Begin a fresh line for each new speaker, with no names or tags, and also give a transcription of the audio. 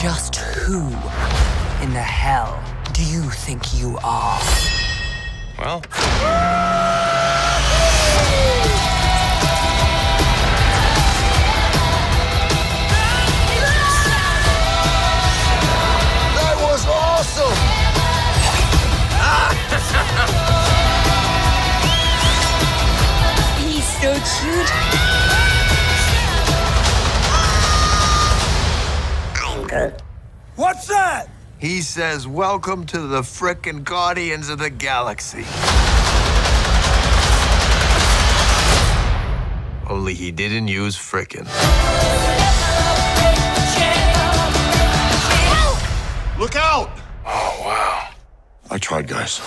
Just who in the hell do you think you are?
Well.
That was awesome!
He's so cute.
What's that?
He says, Welcome to the frickin' Guardians of the Galaxy. Only he didn't use frickin'.
Look out!
oh wow.
I tried, guys.